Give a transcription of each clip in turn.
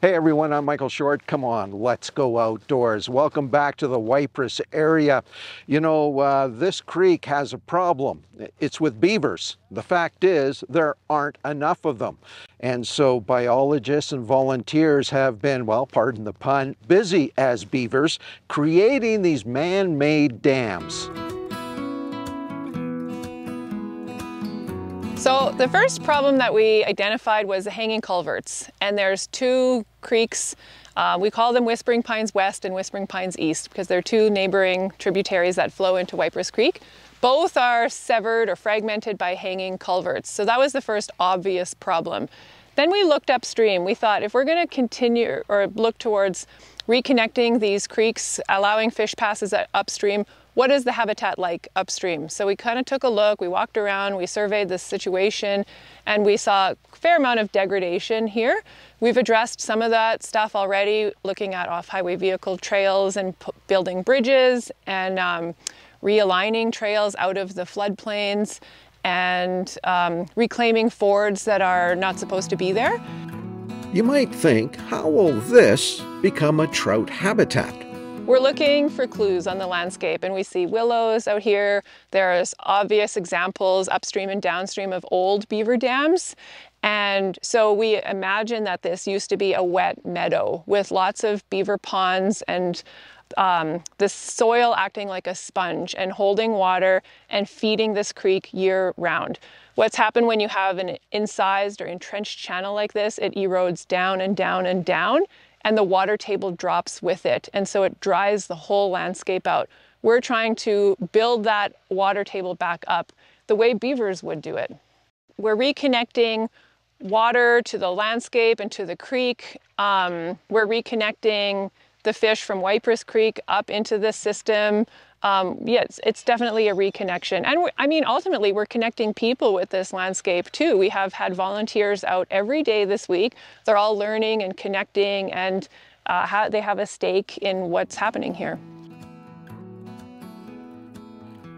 Hey everyone, I'm Michael Short. Come on, let's go outdoors. Welcome back to the Waiparous area. You know, uh, this creek has a problem. It's with beavers. The fact is, there aren't enough of them. And so biologists and volunteers have been, well, pardon the pun, busy as beavers, creating these man-made dams. So the first problem that we identified was the hanging culverts. And there's two creeks, uh, we call them Whispering Pines West and Whispering Pines East because they're two neighboring tributaries that flow into Waiparous Creek. Both are severed or fragmented by hanging culverts. So that was the first obvious problem. Then we looked upstream. We thought if we're going to continue or look towards reconnecting these creeks, allowing fish passes upstream, what is the habitat like upstream? So we kind of took a look, we walked around, we surveyed the situation, and we saw a fair amount of degradation here. We've addressed some of that stuff already, looking at off-highway vehicle trails and building bridges and um, realigning trails out of the floodplains and um, reclaiming fords that are not supposed to be there. You might think, how will this become a trout habitat? We're looking for clues on the landscape and we see willows out here. There's obvious examples upstream and downstream of old beaver dams. And so we imagine that this used to be a wet meadow with lots of beaver ponds and um, the soil acting like a sponge and holding water and feeding this creek year round. What's happened when you have an incised or entrenched channel like this, it erodes down and down and down and the water table drops with it. And so it dries the whole landscape out. We're trying to build that water table back up the way beavers would do it. We're reconnecting water to the landscape and to the creek. Um, we're reconnecting the fish from Waiparous Creek up into the system um, yeah, it's, it's, definitely a reconnection. And I mean, ultimately, we're connecting people with this landscape too. We have had volunteers out every day this week. They're all learning and connecting, and uh, ha they have a stake in what's happening here.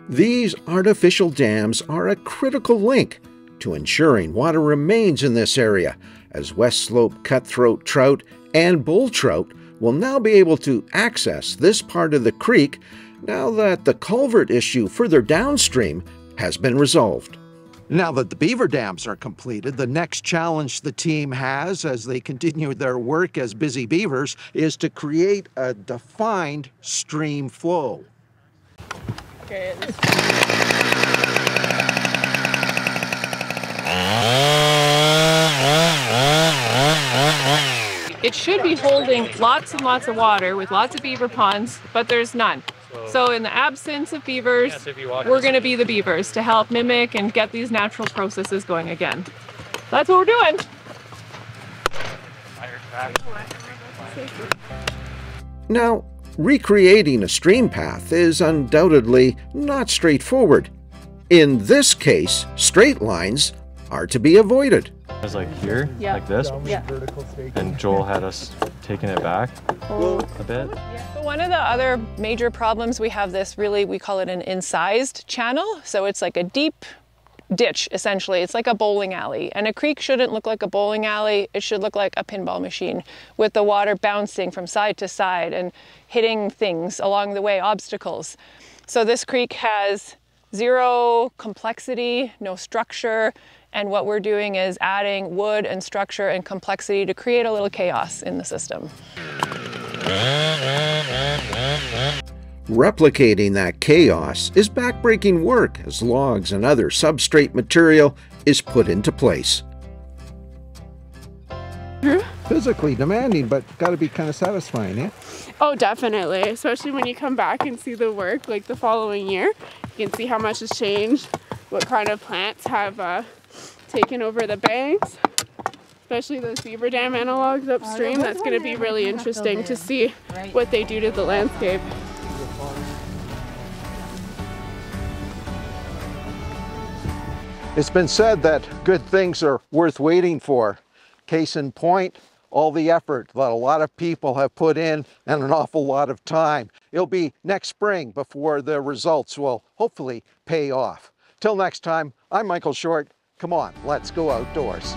These artificial dams are a critical link to ensuring water remains in this area, as West Slope cutthroat trout and bull trout will now be able to access this part of the creek now that the culvert issue further downstream has been resolved. Now that the beaver dams are completed, the next challenge the team has as they continue their work as busy beavers is to create a defined stream flow. Okay. It should be holding lots and lots of water with lots of beaver ponds, but there's none. So in the absence of beavers, we're going to be the beavers to help mimic and get these natural processes going again. That's what we're doing. Now, recreating a stream path is undoubtedly not straightforward. In this case, straight lines are to be avoided. It was like here, yeah. like this, yeah. and Joel had us taking it back oh. a bit. So one of the other major problems we have this really, we call it an incised channel. So it's like a deep ditch, essentially. It's like a bowling alley. And a creek shouldn't look like a bowling alley. It should look like a pinball machine with the water bouncing from side to side and hitting things along the way, obstacles. So this creek has zero complexity, no structure, and what we're doing is adding wood and structure and complexity to create a little chaos in the system. Replicating that chaos is backbreaking work as logs and other substrate material is put into place. Physically demanding, but got to be kind of satisfying, yeah? Oh, definitely. Especially when you come back and see the work like the following year. You can see how much has changed, what kind of plants have uh, taken over the banks, especially those beaver dam analogs upstream. That's going to be really interesting to see what they do to the landscape. It's been said that good things are worth waiting for. Case in point, all the effort that a lot of people have put in and an awful lot of time. It'll be next spring before the results will hopefully pay off. Till next time, I'm Michael Short. Come on, let's go outdoors.